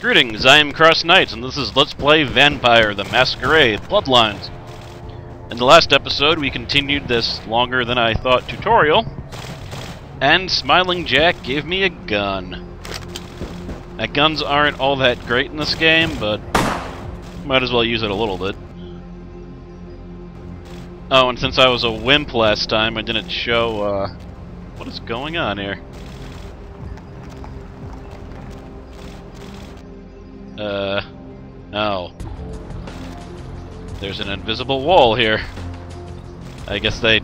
Greetings, I am Cross Knights, and this is Let's Play Vampire the Masquerade Bloodlines. In the last episode, we continued this longer than I thought tutorial, and Smiling Jack gave me a gun. Now, guns aren't all that great in this game, but might as well use it a little bit. Oh, and since I was a wimp last time, I didn't show, uh, what is going on here. Uh, no. There's an invisible wall here. I guess they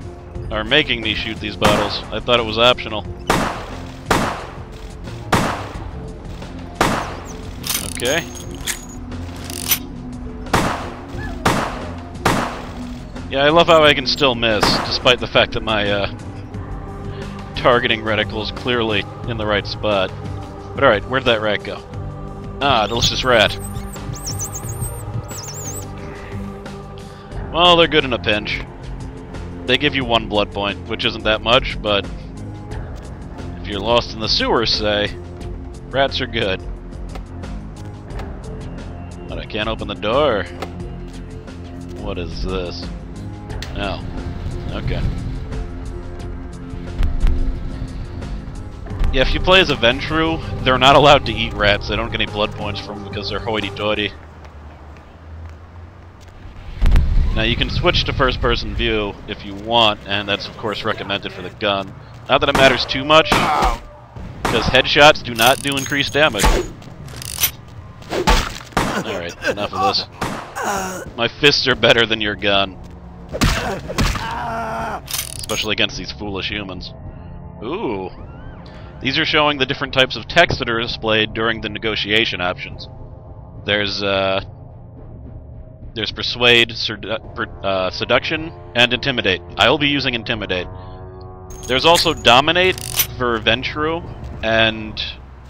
are making me shoot these bottles. I thought it was optional. Okay. Yeah, I love how I can still miss, despite the fact that my uh, targeting reticle is clearly in the right spot. But alright, where'd that rat go? Ah, delicious rat. Well, they're good in a pinch. They give you one blood point, which isn't that much, but if you're lost in the sewers, say, rats are good. But I can't open the door. What is this? Oh. Okay. Yeah, if you play as a Ventrue, they're not allowed to eat rats. They don't get any blood points from them because they're hoity-toity. Now you can switch to first-person view if you want, and that's of course recommended for the gun. Not that it matters too much, because headshots do not do increased damage. Alright, enough of this. My fists are better than your gun. Especially against these foolish humans. Ooh. These are showing the different types of text that are displayed during the negotiation options. There's, uh... There's Persuade, uh, Seduction, and Intimidate. I will be using Intimidate. There's also Dominate for Ventrue, and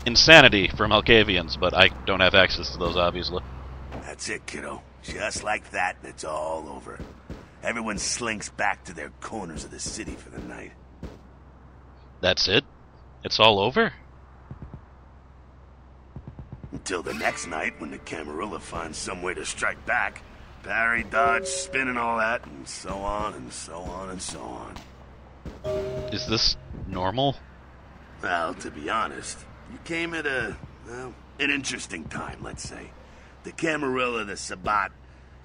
Insanity for Malkavians, but I don't have access to those, obviously. That's it, kiddo. Just like that, it's all over. Everyone slinks back to their corners of the city for the night. That's it? It's all over? Until the next night when the Camarilla finds some way to strike back. Parry, dodge, spin and all that, and so on and so on and so on. Is this normal? Well, to be honest, you came at a, well, an interesting time, let's say. The Camarilla, the Sabbat.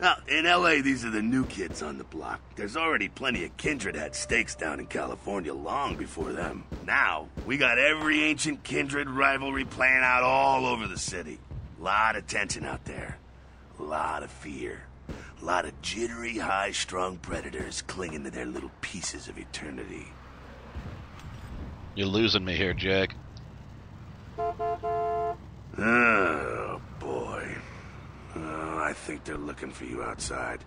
Now, in L.A., these are the new kids on the block. There's already plenty of Kindred had stakes down in California long before them. Now, we got every ancient Kindred rivalry playing out all over the city. Lot of tension out there. A lot of fear. A lot of jittery, high-strung predators clinging to their little pieces of eternity. You're losing me here, Jack. Oh, I think they're looking for you outside.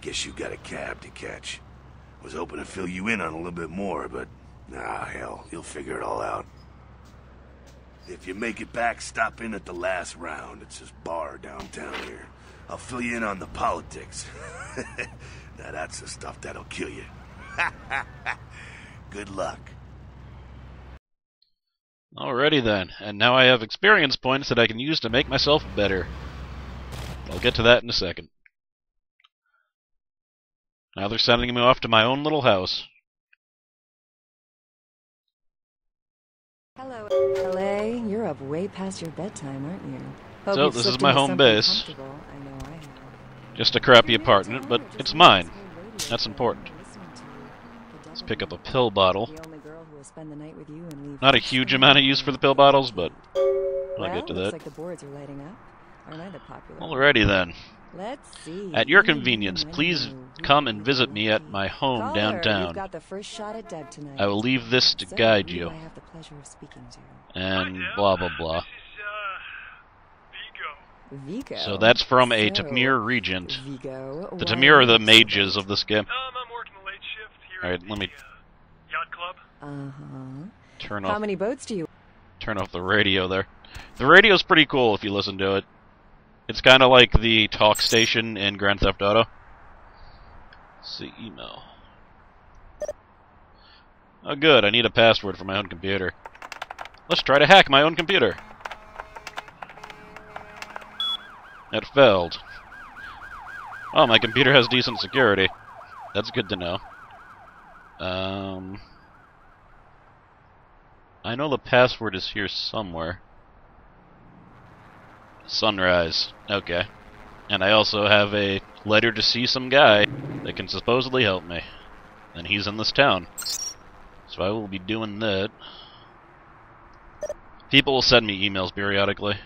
Guess you got a cab to catch. Was hoping to fill you in on a little bit more, but... Ah, hell, you'll figure it all out. If you make it back, stop in at the last round. It's this bar downtown here. I'll fill you in on the politics. now that's the stuff that'll kill you. Good luck. Alrighty then, and now I have experience points that I can use to make myself better. I'll get to that in a second. Now they're sending me off to my own little house. Hello, LA. You're up way past your bedtime, aren't you? Hope so, this is my home base. I know I have. Just a crappy apartment, but it's mine. That's important. Let's pick up a pill bottle. The only girl who will spend the night with you and leave Not a huge amount of use for the pill bottles, but I'll get to that. Like the boards are lighting up. Aren't I the popular? Alrighty then. Let's see. At your convenience, please come and visit me at my home Caller, downtown. Got the first shot at Deb tonight. I will leave this to So, guide you. I have the pleasure of speaking to. And blah blah blah. This is, uh, Vigo. Vigo. So that's from a So, Tremere Regent. Vigo. The Tremere are the mages bad? of this game. Um, I'm working the late shift here Alright, let the, me- uh, yacht club. Uh-huh. Turn How off many boats do you turn off the radio there. The radio's pretty cool if you listen to it. It's kind of like the talk station in Grand Theft Auto. Let's see email. Oh good, I need a password for my own computer. Let's try to hack my own computer. It failed. Oh, my computer has decent security. That's good to know. Um, I know the password is here somewhere. Sunrise. Okay. And I also have a letter to see some guy that can supposedly help me. And he's in this town. So I will be doing that. People will send me emails periodically.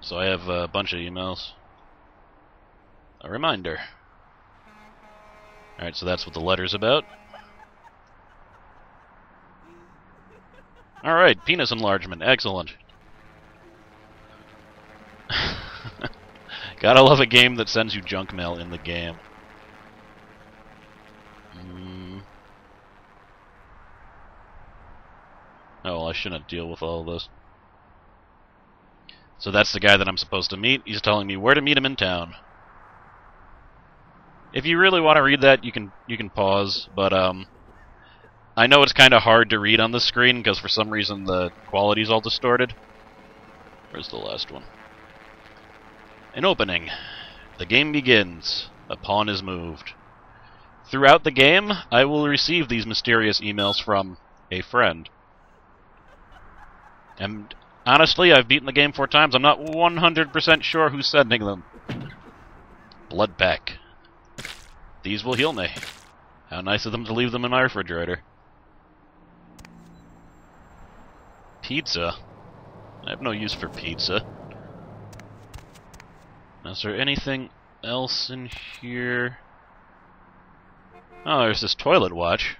So I have a bunch of emails. A reminder. Alright, so that's what the letter's about. Alright, penis enlargement. Excellent. Gotta love a game that sends you junk mail in the game. Mm. Oh, well, I shouldn't deal with all this. So that's the guy that I'm supposed to meet. He's telling me where to meet him in town. If you really want to read that, you can you can pause, but um I know it's kind of hard to read on the screen because for some reason the quality's all distorted. Where's the last one? An opening. The game begins. A pawn is moved. Throughout the game, I will receive these mysterious emails from a friend. And honestly, I've beaten the game four times. I'm not 100% sure who's sending them. Blood pack. These will heal me. How nice of them to leave them in my refrigerator. Pizza? I have no use for pizza. Now, is there anything else in here? Oh, there's this toilet watch.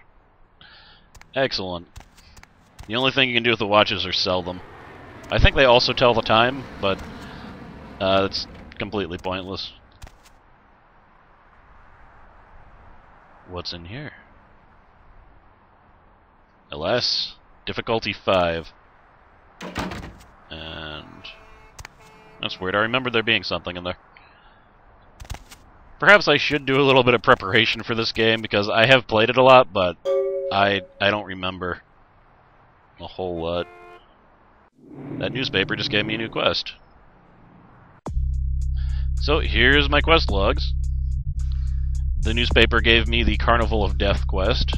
Excellent. The only thing you can do with the watches are sell them. I think they also tell the time, but uh, it's completely pointless. What's in here? Alas, difficulty 5. And... That's weird, I remember there being something in there. Perhaps I should do a little bit of preparation for this game, because I have played it a lot, but I I don't remember a whole lot. That newspaper just gave me a new quest. So here's my quest logs. The newspaper gave me the Carnival of Death quest.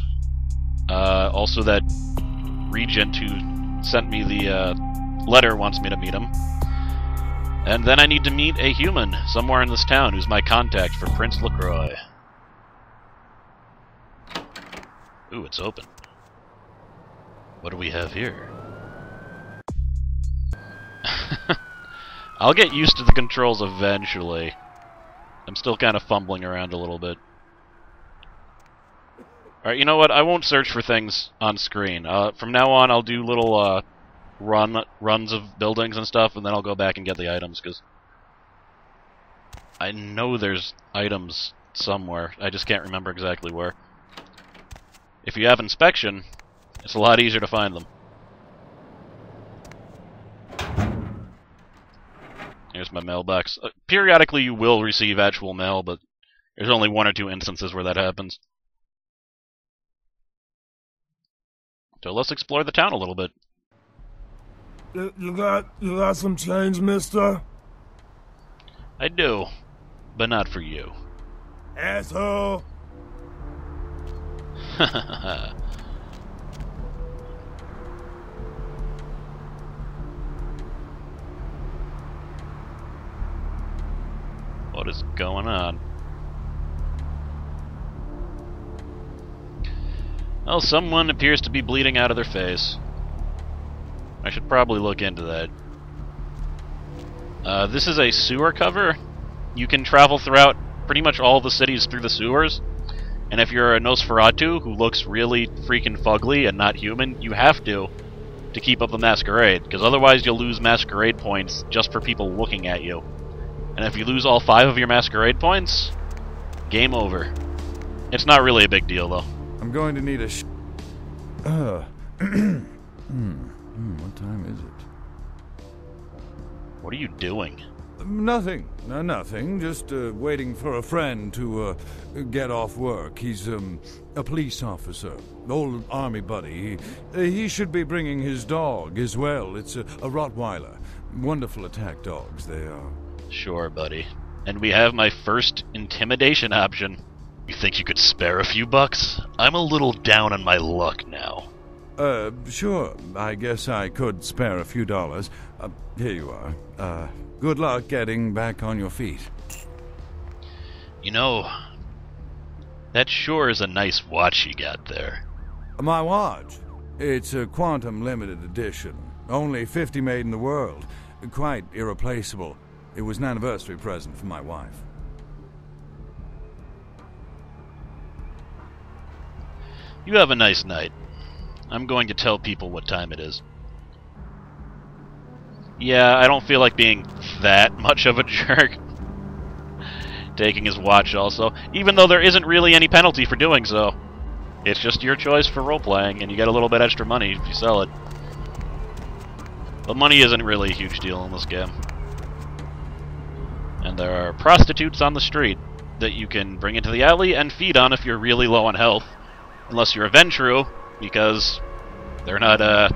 Uh, also, that regent who sent me the uh, letter wants me to meet him. And then I need to meet a human somewhere in this town who's my contact for Prince LaCroix. Ooh, it's open. What do we have here? I'll get used to the controls eventually. I'm still kind of fumbling around a little bit. Alright, you know what? I won't search for things on screen. Uh, from now on, I'll do little uh, run runs of buildings and stuff, and then I'll go back and get the items, because I know there's items somewhere. I just can't remember exactly where. If you have inspection, it's a lot easier to find them. Here's my mailbox. Uh, periodically you will receive actual mail, but there's only one or two instances where that happens. So let's explore the town a little bit. You, you got you got some change, mister? I do, but not for you. Asshole. what is going on? Well, someone appears to be bleeding out of their face. I should probably look into that. Uh, this is a sewer cover. You can travel throughout pretty much all the cities through the sewers. And if you're a Nosferatu who looks really freaking fugly and not human, you have to to keep up the masquerade, because otherwise you'll lose masquerade points just for people looking at you. And if you lose all five of your masquerade points, game over. It's not really a big deal, though. I'm going to need a sh- Uh. hmm. Hmm, what time is it? What are you doing? Nothing. No, nothing. Just uh, waiting for a friend to uh, get off work. He's um, a police officer, old army buddy. He, uh, he should be bringing his dog as well. It's a, a Rottweiler. Wonderful attack dogs they are. Sure, buddy. And we have my first intimidation option. You think you could spare a few bucks? I'm a little down on my luck now. Uh, sure. I guess I could spare a few dollars. Uh, here you are. Uh, good luck getting back on your feet. You know, that sure is a nice watch you got there. My watch. It's a quantum limited edition. Only 50 made in the world. Quite irreplaceable. It was an anniversary present for my wife. You have a nice night. I'm going to tell people what time it is. Yeah, I don't feel like being that much of a jerk. Taking his watch also, even though there isn't really any penalty for doing so. It's just your choice for role-playing, and you get a little bit extra money if you sell it. But money isn't really a huge deal in this game. And there are prostitutes on the street that you can bring into the alley and feed on if you're really low on health. Unless you're a Ventrue, because they're not uh,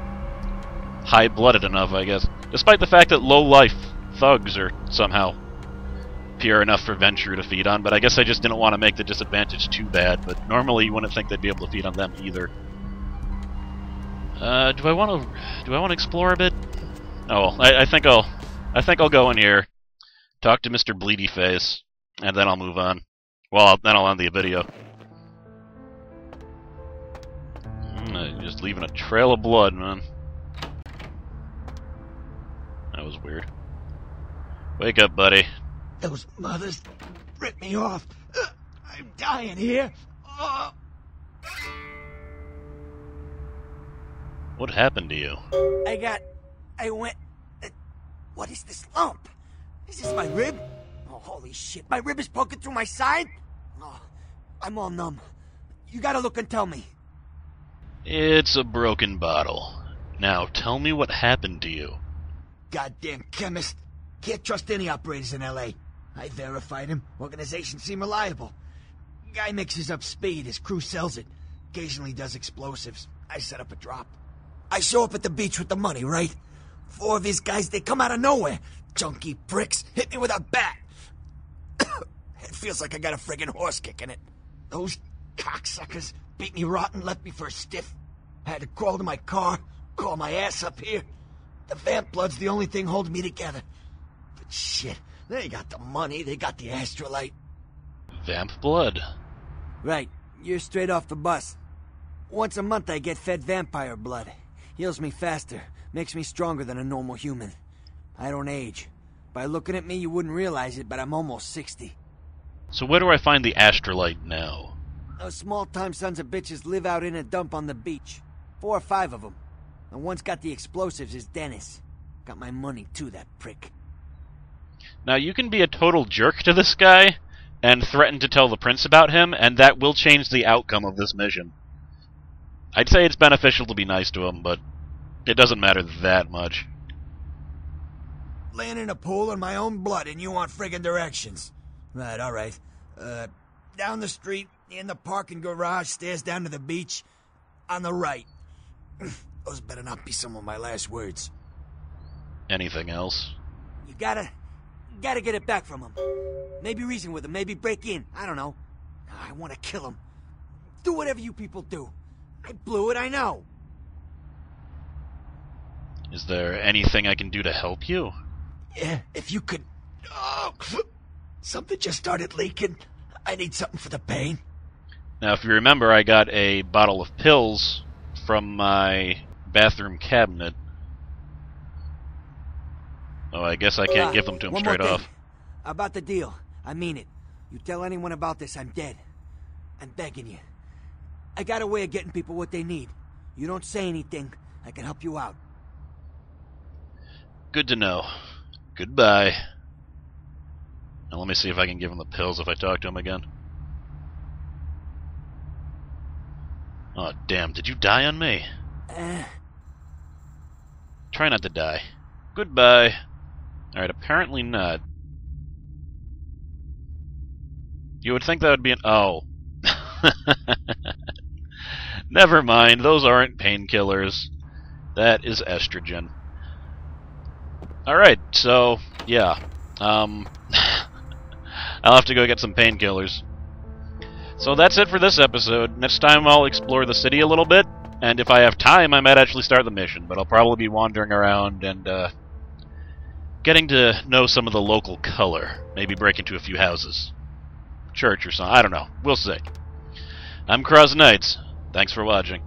high-blooded enough, I guess. Despite the fact that low-life thugs are somehow pure enough for Ventrue to feed on, but I guess I just didn't want to make the disadvantage too bad, but normally you wouldn't think they'd be able to feed on them either. Uh, do I want to do I want to explore a bit? Oh, I, I think I'll I think I'll go in here, talk to Mr. Bleedy Face, and then I'll move on. Well, then I'll end the video. Leaving a trail of blood, man. That was weird. Wake up, buddy. Those mothers ripped me off. I'm dying here. Oh. What happened to you? I got. I went. Uh, what is this lump? Is this my rib? Oh, holy shit. My rib is poking through my side? Oh, I'm all numb. You gotta look and tell me. It's a broken bottle. Now tell me what happened to you. Goddamn chemist. Can't trust any operators in L.A. I verified him. Organization seem reliable. Guy mixes up speed. His crew sells it. Occasionally does explosives. I set up a drop. I show up at the beach with the money, right? Four of his guys, they come out of nowhere. Junky pricks hit me with a bat. it feels like I got a friggin' horse kick in it. Those cocksuckers beat me rotten, left me for a stiff. I had to crawl to my car, crawl my ass up here. The vamp blood's the only thing holding me together. But shit, they got the money, they got the astrolite. Vamp blood. Right, you're straight off the bus. Once a month I get fed vampire blood. Heals me faster, makes me stronger than a normal human. I don't age. By looking at me, you wouldn't realize it, but I'm almost 60. So where do I find the astrolite now? Those small-time sons of bitches live out in a dump on the beach. Four or five of them. The one's got the explosives is Dennis. Got my money too, that prick. Now you can be a total jerk to this guy and threaten to tell the prince about him, and that will change the outcome of this mission. I'd say it's beneficial to be nice to him, but it doesn't matter that much. Laying in a pool in my own blood and you want friggin' directions. Right, alright. Uh, down the street, in the parking garage, stairs down to the beach. On the right. Those better not be some of my last words. Anything else? You gotta... Gotta get it back from him. Maybe reason with him, maybe break in. I don't know. I want to kill him. Do whatever you people do. I blew it, I know. Is there anything I can do to help you? Yeah, if you could... Oh, something just started leaking. I need something for the pain. Now, if you remember, I got a bottle of pills from my bathroom cabinet. Oh, I guess I can't Uh, give them to him straight off. About the deal. I mean it. You tell anyone about this, I'm dead. I'm begging you. I got a way of getting people what they need. You don't say anything, I can help you out. Good to know. Goodbye. Now let me see if I can give him the pills if I talk to him again. Oh, damn, did you die on me? Uh. Try not to die. Goodbye. Alright, apparently not. You would think that would be an... Oh. Never mind, those aren't painkillers. That is estrogen. Alright, so, yeah. Um, I'll have to go get some painkillers. So that's it for this episode. Next time I'll explore the city a little bit, and if I have time, I might actually start the mission, but I'll probably be wandering around and, uh, getting to know some of the local color. Maybe break into a few houses. Church or something. I don't know. We'll see. I'm Cross Knights. Thanks for watching.